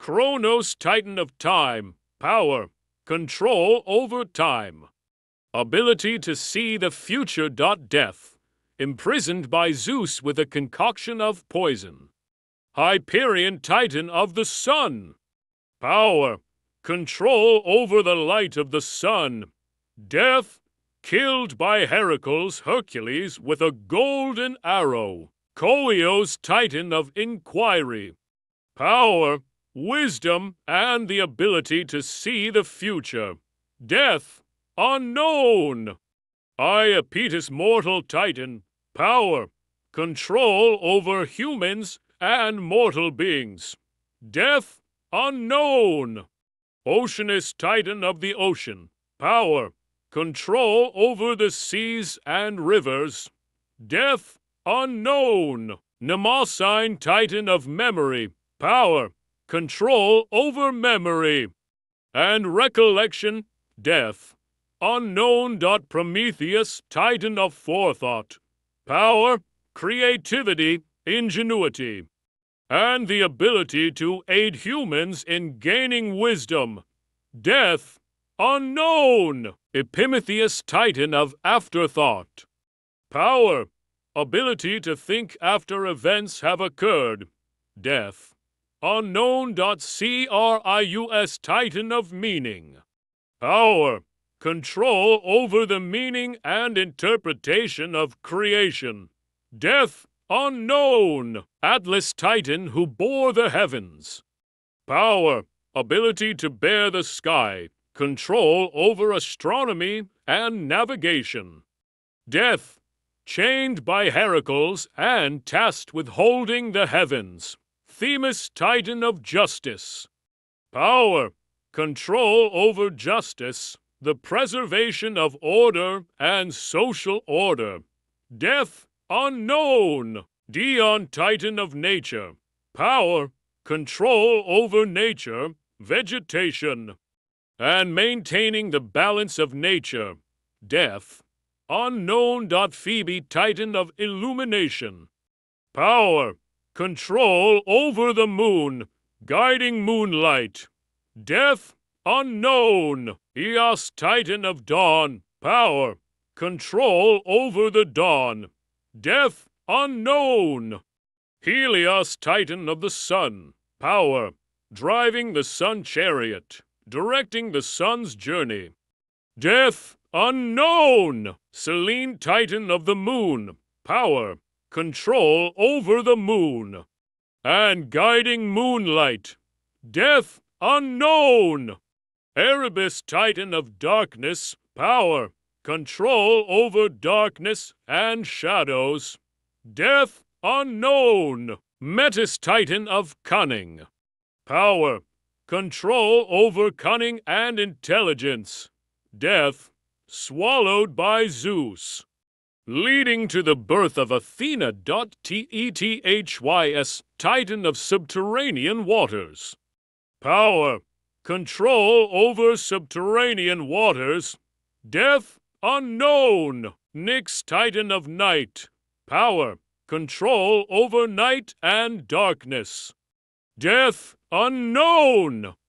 Kronos, Titan of time, power, control over time. Ability to see the future. Death, imprisoned by Zeus with a concoction of poison. Hyperion, Titan of the sun, power, control over the light of the sun. Death, killed by Heracles, Hercules, with a golden arrow. Koios, Titan of inquiry, power, wisdom, and the ability to see the future. Death, unknown. Iapetus, mortal Titan, power, control over humans and mortal beings. Death, unknown. Oceanus, Titan of the ocean, power, control over the seas and rivers. Death, unknown. Mnemosyne, Titan of memory, power, control over memory. And recollection, death. Unknown. Prometheus, Titan of forethought, power, creativity, ingenuity, and the ability to aid humans in gaining wisdom. Death, unknown. Epimetheus, Titan of afterthought, power, ability to think after events have occurred. Death, unknown. Crius, Titan of meaning, power, control over the meaning and interpretation of creation. Death, unknown. Atlas Titan who bore the heavens. Power, ability to bear the sky, control over astronomy and navigation. Death, chained by Heracles and tasked with holding the heavens. Themis, Titan of justice. Power, control over justice, the preservation of order and social order. Death, unknown. Dion, Titan of nature. Power, control over nature, vegetation and maintaining the balance of nature. Death, unknown. Phoebe, Titan of illumination. Power, control over the moon, guiding moonlight. Death, unknown. Eos, Titan of dawn. Power, control over the dawn. Death, unknown. Helios, Titan of the sun. Power, driving the sun chariot directing the sun's journey. Death unknown! Selene Titan of the moon, power, control over the moon. And guiding moonlight. Death unknown! Erebus Titan of darkness, power, control over darkness and shadows. Death unknown! Metis Titan of cunning, power, control over cunning and intelligence. Death swallowed by Zeus, leading to the birth of Athena. Tethys, Titan of subterranean waters. Power, control over subterranean waters. Death unknown. Nyx, Titan of night. Power, control over night and darkness. Death unknown.